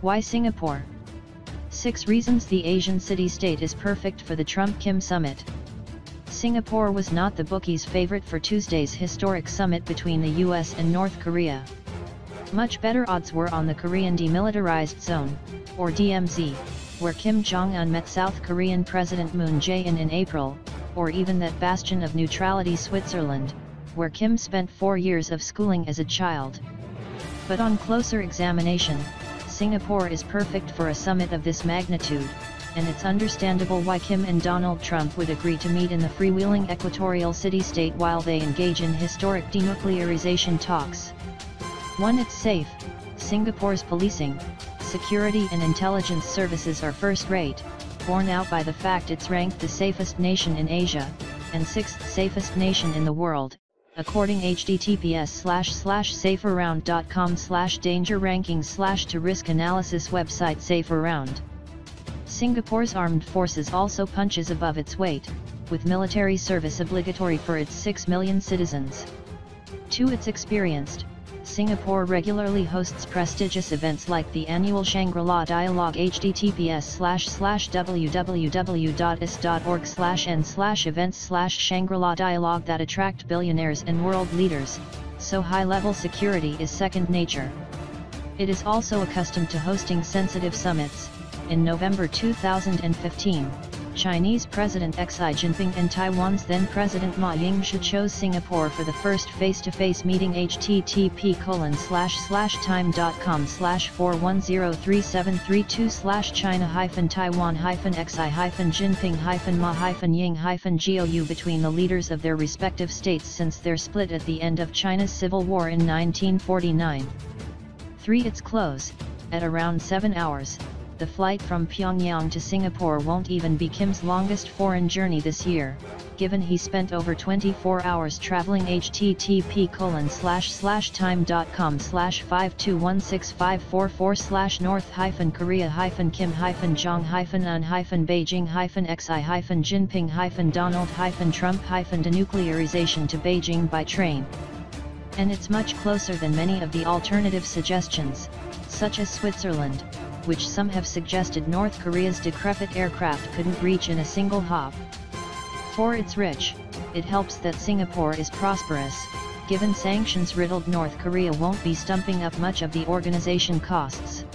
Why Singapore? 6 Reasons the Asian city-state is perfect for the Trump-Kim summit. Singapore was not the bookies' favorite for Tuesday's historic summit between the US and North Korea. Much better odds were on the Korean Demilitarized Zone, or DMZ, where Kim Jong-un met South Korean President Moon Jae-in in April, or even that bastion of neutrality Switzerland, where Kim spent four years of schooling as a child. But on closer examination, Singapore is perfect for a summit of this magnitude, and it's understandable why Kim and Donald Trump would agree to meet in the freewheeling equatorial city-state while they engage in historic denuclearization talks. 1. It's safe, Singapore's policing, security and intelligence services are first-rate, borne out by the fact it's ranked the safest nation in Asia, and sixth safest nation in the world, according https slash slash safearound.com slash danger rankings slash to risk analysis website safearound. Singapore's armed forces also punches above its weight, with military service obligatory for its 6 million citizens. To It's experienced, Singapore regularly hosts prestigious events like the annual Shangri-La Dialogue https slash slash www.is.org slash n slash events slash Shangri-La Dialogue that attract billionaires and world leaders, so high-level security is second nature. It is also accustomed to hosting sensitive summits. In November 2015, Chinese President Xi Jinping and Taiwan's then President Ma Ying-jeou chose Singapore for the first face-to-face meeting http colon slash slash time.com slash 4103732 slash China hyphen Taiwan hyphen Xi hyphen Jinping hyphen Ma hyphen Ying hyphen GOU between the leaders of their respective states since their split at the end of China's civil war in 1949. 3. Its close, at around 7 hours, the flight from Pyongyang to Singapore won't even be Kim's longest foreign journey this year, given he spent over 24 hours traveling http colon slash slash time.com slash 5216544 slash north hyphen korea hyphen kim hyphen jong hyphen un hyphen beijing hyphen xi hyphen jinping hyphen donald hyphen trump hyphen denuclearization to beijing by train. And it's much closer than many of the alternative suggestions, such as Switzerland, which some have suggested North Korea's decrepit aircraft couldn't reach in a single hop. For it's rich, it helps that Singapore is prosperous, given sanctions-riddled North Korea won't be stumping up much of the organization costs.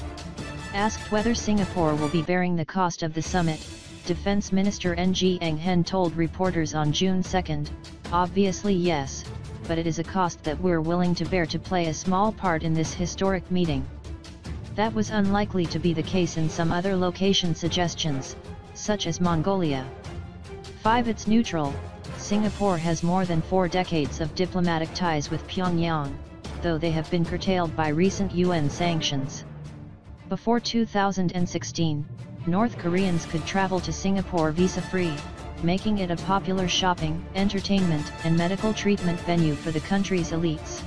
Asked whether Singapore will be bearing the cost of the summit, Defense Minister Ng Eng Hen told reporters on June 2, obviously yes, but it is a cost that we're willing to bear to play a small part in this historic meeting. That was unlikely to be the case in some other location suggestions, such as Mongolia. 5. It's neutral, Singapore has more than four decades of diplomatic ties with Pyongyang, though they have been curtailed by recent UN sanctions. Before 2016, North Koreans could travel to Singapore visa-free, making it a popular shopping, entertainment and medical treatment venue for the country's elites.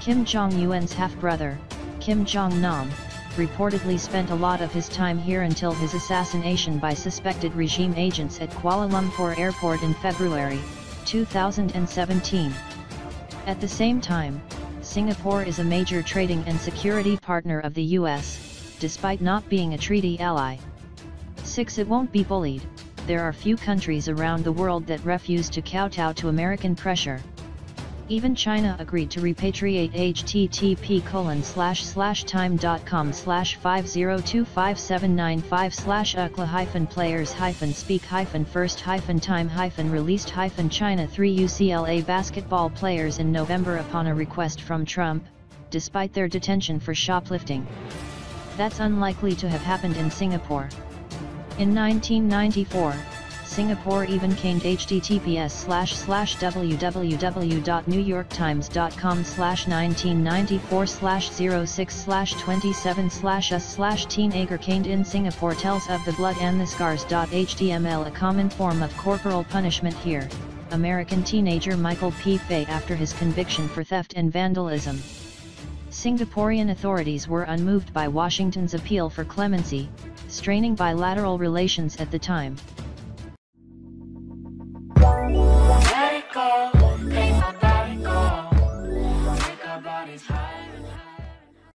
Kim Jong-un's half-brother, Kim Jong-nam, reportedly spent a lot of his time here until his assassination by suspected regime agents at Kuala Lumpur Airport in February 2017. At the same time, Singapore is a major trading and security partner of the US, despite not being a treaty ally. 6. It won't be bullied, there are few countries around the world that refuse to kowtow to American pressure. Even China agreed to repatriate http colon slash slash time.com slash 5025795 slash ucla hyphen players hyphen speak hyphen first hyphen time hyphen released hyphen China 3 UCLA basketball players in November upon a request from Trump, despite their detention for shoplifting. That's unlikely to have happened in Singapore. In 1994, Singapore even caned https slash slash www.newyorktimes.com slash 1994 slash 06 slash 27 slash us slash teenager caned in Singapore tells of the blood and the scars. HTML a common form of corporal punishment here, American teenager Michael P. Fay after his conviction for theft and vandalism. Singaporean authorities were unmoved by Washington's appeal for clemency, straining bilateral relations at the time.